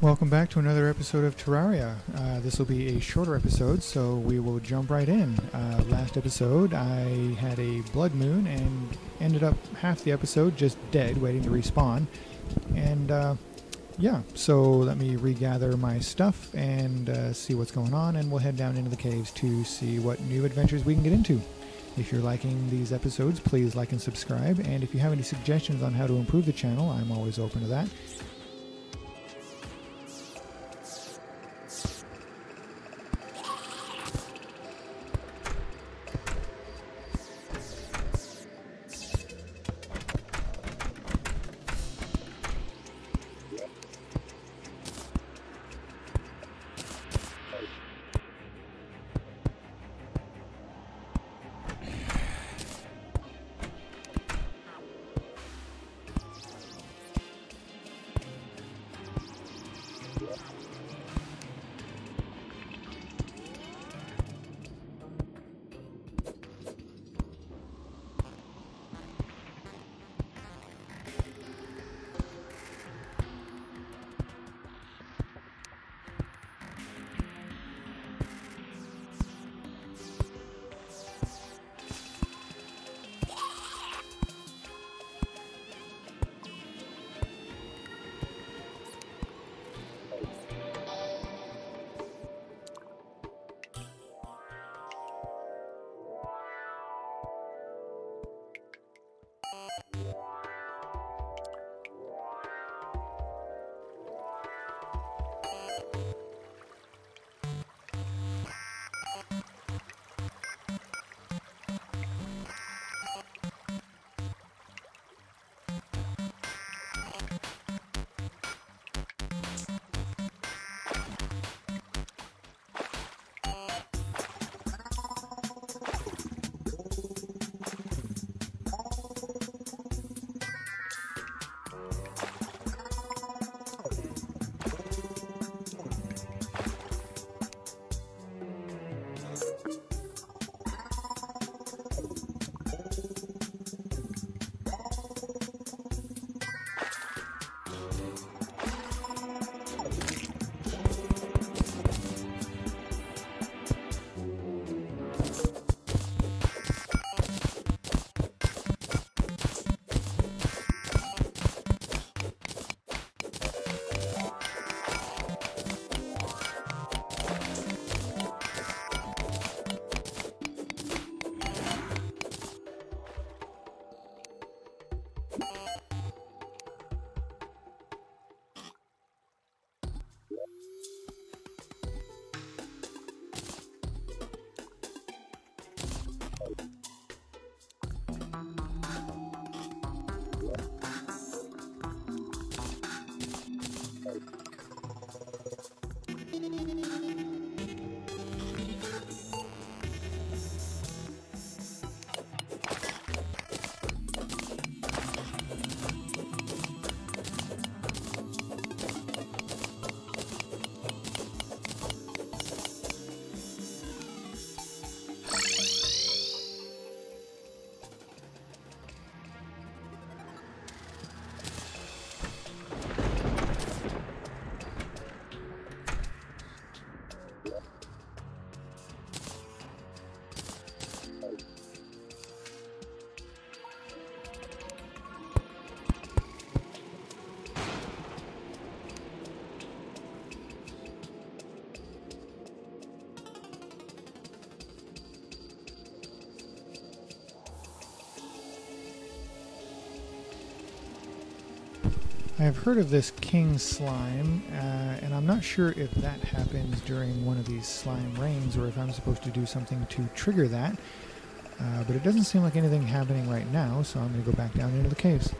Welcome back to another episode of Terraria. Uh, this will be a shorter episode, so we will jump right in. Uh, last episode, I had a blood moon and ended up half the episode just dead, waiting to respawn. And uh, yeah, so let me regather my stuff and uh, see what's going on, and we'll head down into the caves to see what new adventures we can get into. If you're liking these episodes, please like and subscribe. And if you have any suggestions on how to improve the channel, I'm always open to that. I have heard of this king slime, uh, and I'm not sure if that happens during one of these slime rains or if I'm supposed to do something to trigger that. Uh, but it doesn't seem like anything happening right now, so I'm going to go back down into the caves.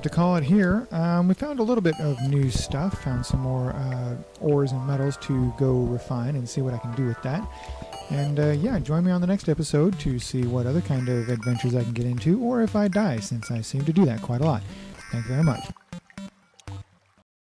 Have to call it here. Um, we found a little bit of new stuff, found some more uh, ores and metals to go refine and see what I can do with that. And uh, yeah, join me on the next episode to see what other kind of adventures I can get into, or if I die, since I seem to do that quite a lot. Thank you very much.